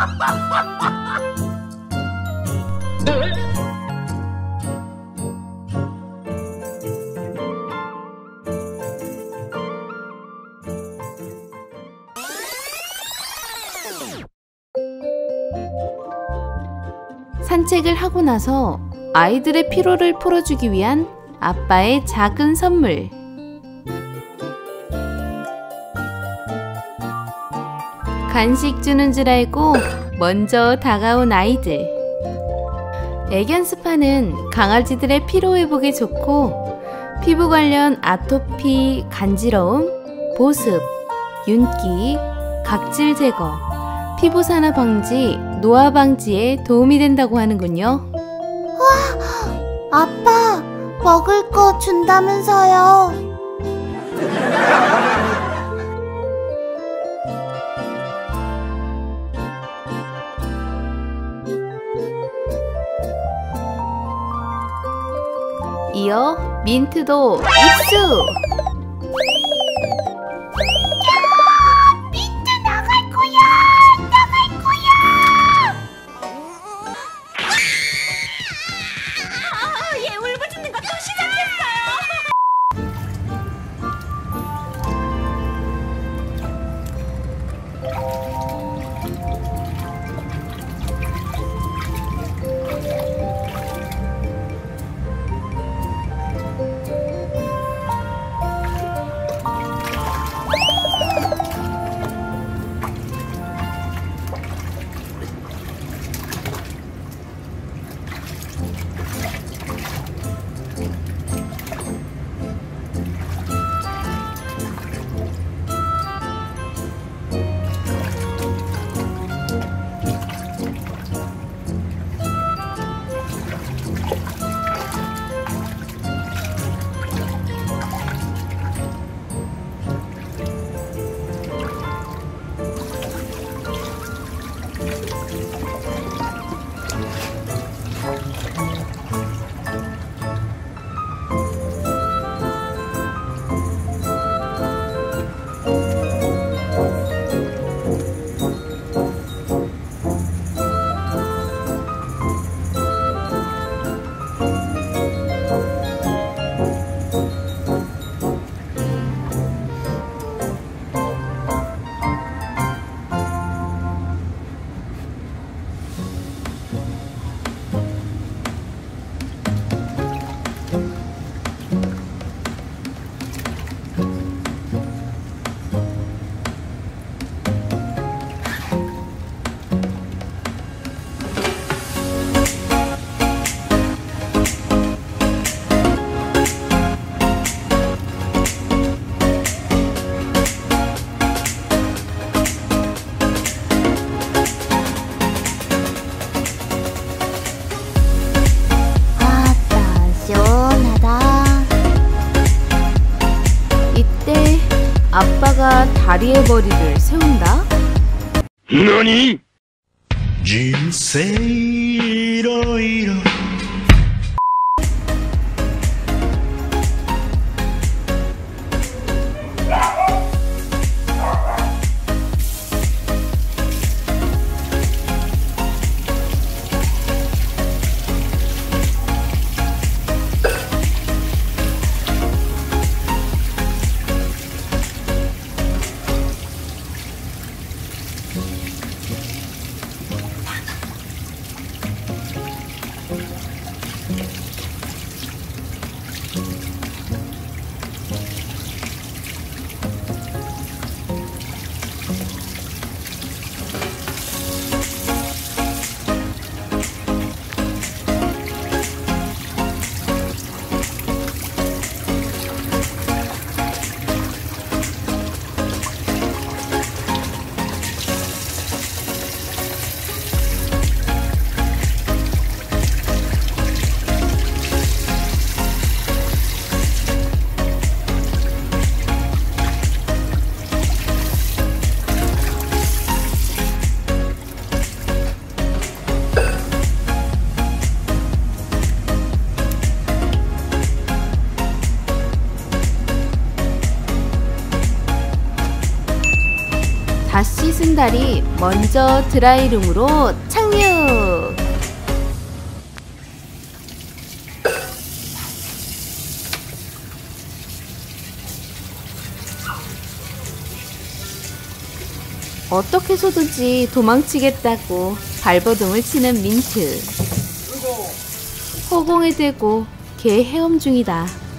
Ha ha ha! 산책을 하고 나서 아이들의 피로를 풀어주기 위한 아빠의 작은 선물. 간식 주는 줄 알고 먼저 다가온 아이들. 애견 스파는 강아지들의 피로 회복에 좋고 피부 관련 아토피, 간지러움, 보습, 윤기, 각질 제거, 피부 산화 방지, 노화 방지에 도움이 된다고 하는군요. 아빠, 먹을 거 준다면서요. 이어 민트도 입수! 다리에 머리를 세운다? 何人 다리 먼저 드라이룸으로 착륙! 어떻게 해서든지 도망치겠다고 발버둥을 치는 민트. 허공에 대고 개 헤엄 중이다.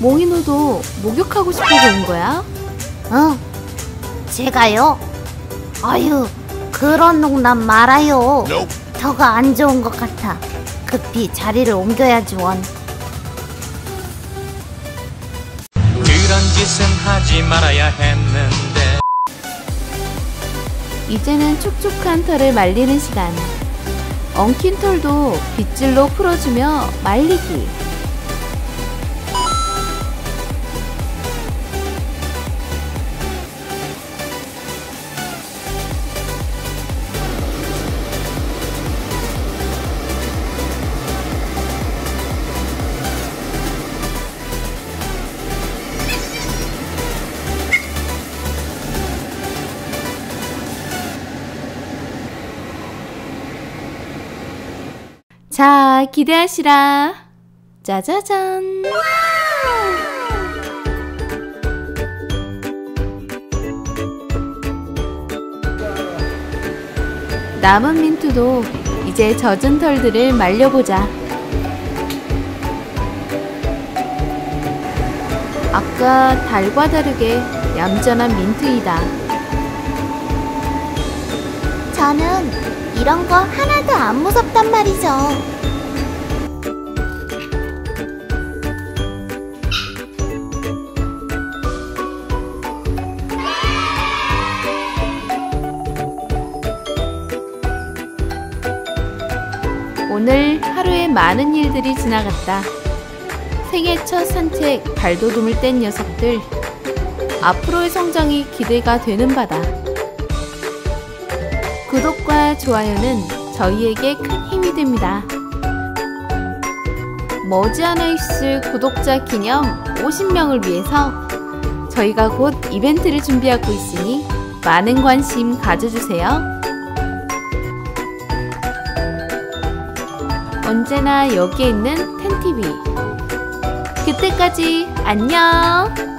몽이노도 목욕하고 싶어서 온 거야? 응. 제가요? 아유, 그런 농담 말아요. 저가 안 좋은 것 같아. 급히 자리를 옮겨야지 원. 그런 짓은 하지 말아야 했는데 이제는 촉촉한 털을 말리는 시간. 엉킨 털도 빗질로 풀어주며 말리기. 자, 기대하시라. 짜자잔. 남은 민트도 이제 젖은 털들을 말려보자. 아까 달과 다르게 얌전한 민트이다. 저는 이런 거 하나도 안 무 섭단 말이죠. 오늘 하루에 많은 일들이 지나갔다. 생애 첫 산책 발돋움을 뗀 녀석들. 앞으로의 성장이 기대가 되는 바다. 구독과 좋아요는 저희에게 큰 힘이 됩니다. 머지않아 있을 구독자 기념 50명을 위해서 저희가 곧 이벤트를 준비하고 있으니 많은 관심 가져주세요. 언제나 여기에 있는 텐TV. 그때까지 안녕!